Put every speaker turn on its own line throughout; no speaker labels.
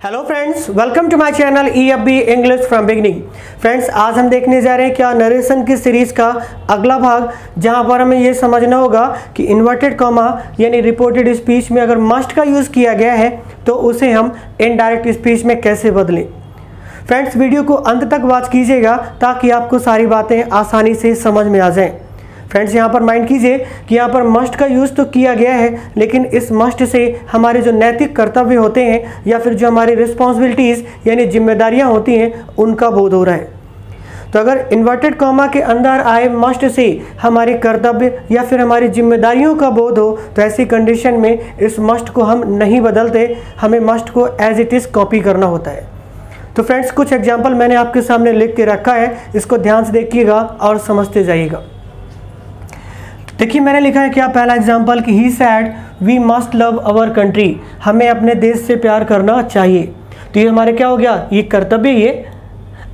Hello friends welcome to my channel E F B English from beginning friends आज हम देखने जा रहे हैं क्या नरेशन की सीरीज़ का अगला भाग, जहाँ पर हमें यह समझना होगा कि इन्वर्टेड कॉमा यानी रिपोर्टेड स्पीच में अगर मस्ट का यूज़ किया गया है तो उसे हम इनडायरेक्ट स्पीच में कैसे बदलें? फ्रेंड्स वीडियो को अंत तक वॉच कीजिएगा ताकि आपको सारी बातें आसानी से समझ में आ जाएँ। फ्रेंड्स यहाँ पर माइंड कीजिए कि यहाँ पर मस्ट का यूज़ तो किया गया है, लेकिन इस मस्ट से हमारे जो नैतिक कर्तव्य होते हैं या फिर जो हमारी रिस्पॉन्सिबिलिटीज़ यानी जिम्मेदारियाँ होती हैं, उनका बोध हो रहा है। तो अगर इन्वर्टेड कॉमा के अंदर आए मस्ट से हमारे कर्तव्य या फिर हमारी जिम्मेदारियों का बोध हो तो ऐसी कंडीशन में इस मस्ट को हम नहीं बदलते, हमें मस्ट को एज इट इज़ कॉपी करना होता है। तो फ्रेंड्स कुछ एग्ज़ाम्पल मैंने आपके सामने लिख के रखा है, इसको ध्यान से देखिएगा और समझते जाइएगा। देखिए, मैंने लिखा है क्या पहला एग्ज़ाम्पल कि he said we must love our country हमें अपने देश से प्यार करना चाहिए। तो ये हमारे क्या हो गया? ये कर्तव्य ये।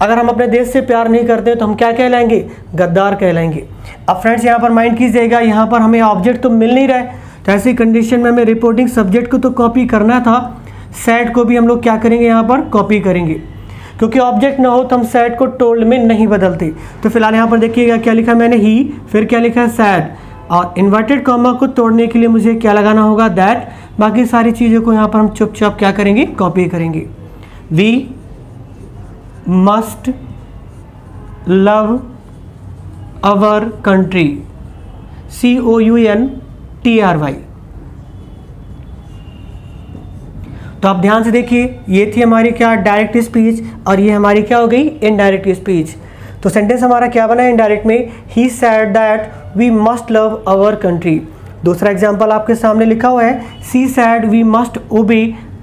अगर हम अपने देश से प्यार नहीं करते तो हम क्या कहलाएँगे? गद्दार कहलाएँगे। अब फ्रेंड्स यहाँ पर माइंड कीजिएगा, यहाँ पर हमें ऑब्जेक्ट तो मिल नहीं रहा है। तो ऐसी कंडीशन में हमें रिपोर्टिंग सब्जेक्ट को तो कॉपी करना था। सैड को भी हम लोग क्या करेंगे? यहाँ पर कॉपी करेंगे। क्योंकि ऑब्जेक्ट ना हो तो हम सैड को टोल्ड में नहीं बदलते। तो फ़िलहाल यहाँ पर देखिएगा क्या लिखा मैंने ही फिर क्या लिखा है? सैड और इन्वर्टेड कॉमा को तोड़ने के लिए मुझे क्या लगाना होगा? दैट बाकी सारी चीज़ों को यहाँ पर हम चुपचाप क्या करेंगे? कॉपी करेंगे। We must love our country C O U N T R Y तो आप ध्यान से देखिए, ये थी हमारी क्या डायरेक्ट स्पीच और ये हमारी क्या हो गई? इनडायरेक्ट स्पीच तो सेंटेंस हमारा क्या बना है? इनडायरेक्ट में he said that we must love our country दूसरा एग्ज़ाम्पल आपके सामने लिखा हुआ है she said we must obey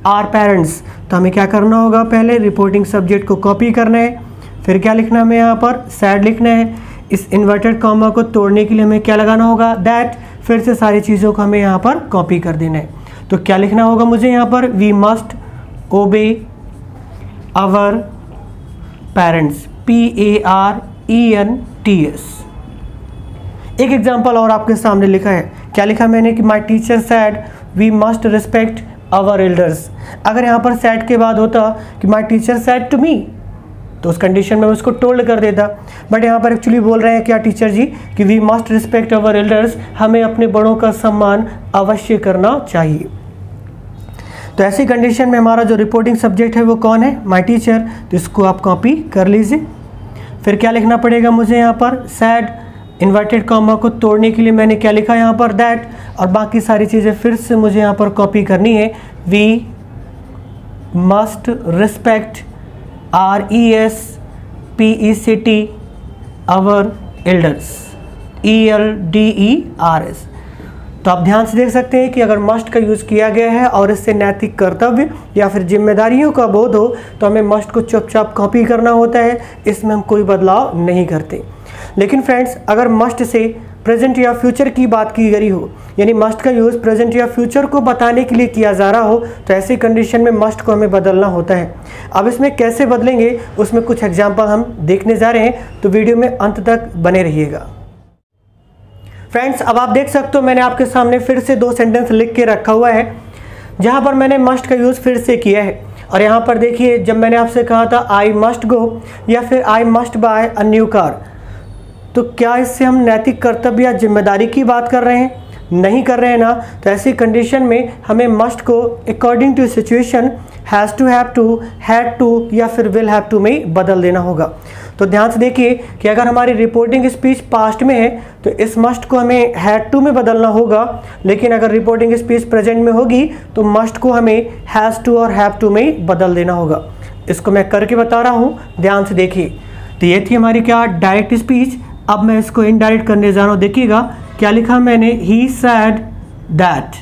our parents तो हमें क्या करना होगा? पहले रिपोर्टिंग सब्जेक्ट को कॉपी करना है, फिर क्या लिखना हमें यहाँ पर? सैड लिखना है. इस इन्वर्टेड कॉमा को तोड़ने के लिए हमें क्या लगाना होगा? दैट फिर से सारी चीज़ों को हमें यहाँ पर कॉपी कर देना है. तो क्या लिखना होगा मुझे यहाँ पर? We must obey our parents P A R E N T S एक एग्ज़ाम्पल और आपके सामने लिखा है। क्या लिखा मैंने कि my teacher said we must respect our elders अगर यहाँ पर सैड के बाद होता कि my teacher said to me तो उस कंडीशन में उसको टोल्ड कर देता। बट यहाँ पर एक्चुअली बोल रहे हैं क्या टीचर जी? कि we must respect our elders हमें अपने बड़ों का सम्मान अवश्य करना चाहिए। तो ऐसी कंडीशन में हमारा जो रिपोर्टिंग सब्जेक्ट है वो कौन है? माई टीचर तो इसको आप कॉपी कर लीजिए। फिर क्या लिखना पड़ेगा मुझे यहाँ पर? सैड इन्वर्टेड कॉमा को तोड़ने के लिए मैंने क्या लिखा यहाँ पर? दैट और बाकी सारी चीज़ें फिर से मुझे यहाँ पर कॉपी करनी है। We must respect R E S P E C T our elders E L D E R S तो आप ध्यान से देख सकते हैं कि अगर मस्ट का यूज़ किया गया है और इससे नैतिक कर्तव्य या फिर जिम्मेदारियों का बोध हो तो हमें मस्ट को चुपचाप कॉपी करना होता है। इसमें हम कोई बदलाव नहीं करते। लेकिन फ्रेंड्स, अगर मस्ट से प्रेजेंट या फ्यूचर की बात की गई हो, यानी मस्ट का यूज़ प्रेजेंट या फ्यूचर को बताने के लिए किया जा रहा हो तो ऐसी कंडीशन में मस्ट को हमें बदलना होता है। अब इसमें कैसे बदलेंगे, उसमें कुछ एग्ज़ाम्पल हम देखने जा रहे हैं तो वीडियो में अंत तक बने रहिएगा। फ्रेंड्स अब आप देख सकते हो मैंने आपके सामने फिर से दो सेंटेंस लिख के रखा हुआ है, जहाँ पर मैंने मस्ट का यूज़ फिर से किया है। और यहाँ पर देखिए, जब मैंने आपसे कहा था आई मस्ट गो या फिर I must buy a new car तो क्या इससे हम नैतिक कर्तव्य या ज़िम्मेदारी की बात कर रहे हैं? नहीं कर रहे हैं ना। तो ऐसी कंडीशन में हमें मस्ट को according to situation has to have to had to या फिर विल हैव टू में बदल देना होगा। तो ध्यान से देखिए कि अगर हमारी रिपोर्टिंग स्पीच पास्ट में है तो इस मस्ट को हमें हैड टू में बदलना होगा। लेकिन अगर रिपोर्टिंग स्पीच प्रेजेंट में होगी तो मस्ट को हमें हैज़ टू और हैव टू में बदल देना होगा। इसको मैं करके बता रहा हूँ, ध्यान से देखिए। तो ये थी हमारी क्या डायरेक्ट स्पीच अब मैं इसको इनडायरेक्ट करने जा रहा हूँ, देखिएगा। क्या लिखा मैंने? ही सैड दैट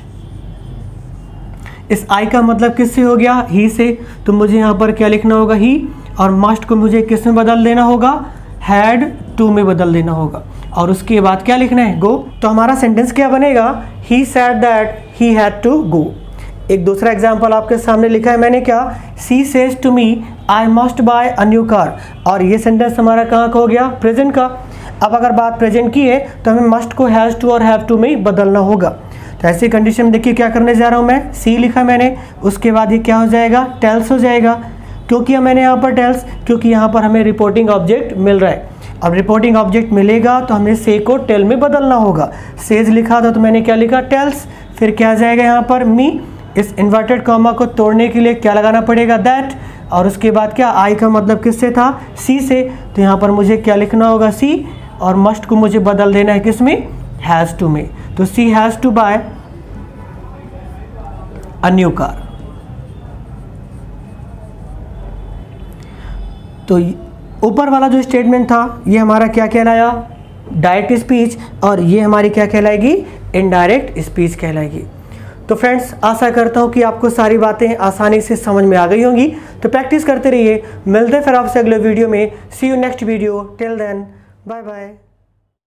इस आई का मतलब किससे हो गया? ही से। तो मुझे यहाँ पर क्या लिखना होगा? ही और मस्ट को मुझे किसमें बदल देना होगा? हैड टू में बदल देना होगा। और उसके बाद क्या लिखना है? गो तो हमारा सेंटेंस क्या बनेगा? He said that he had to go एक दूसरा एग्ज़ाम्पल आपके सामने लिखा है मैंने क्या? She says to me I must buy a new car और ये सेंटेंस हमारा कहाँ का हो गया? प्रेजेंट का। अब अगर बात प्रेजेंट की है तो हमें मस्ट को हैज़ टू और हैव टू में बदलना होगा। तो ऐसी कंडीशन में देखिए क्या करने जा रहा हूँ मैं। सी लिखा मैंने। उसके बाद ये क्या हो जाएगा? टेल्स हो जाएगा। क्यों किया मैंने यहाँ पर टेल्स क्योंकि यहाँ पर हमें रिपोर्टिंग ऑब्जेक्ट मिल रहा है। अब रिपोर्टिंग ऑब्जेक्ट मिलेगा तो हमें से को टेल में बदलना होगा। सेज लिखा था तो मैंने क्या लिखा? टेल्स फिर क्या जाएगा यहाँ पर? मी इस इन्वर्टेड कॉमा को तोड़ने के लिए क्या लगाना पड़ेगा? दैट और उसके बाद क्या? आई का मतलब किससे था? सी से। तो यहाँ पर मुझे क्या लिखना होगा? सी और मस्ट को मुझे बदल देना है किसमें हैज़ टू में। तो she has to buy a new car तो ऊपर वाला जो स्टेटमेंट था, ये हमारा क्या कहलाया? डायरेक्ट स्पीच और ये हमारी क्या कहलाएगी? इनडायरेक्ट स्पीच कहलाएगी। तो फ्रेंड्स आशा करता हूँ कि आपको सारी बातें आसानी से समझ में आ गई होंगी। तो प्रैक्टिस करते रहिए। मिलते फिर आपसे अगले वीडियो में। See you next video till then bye bye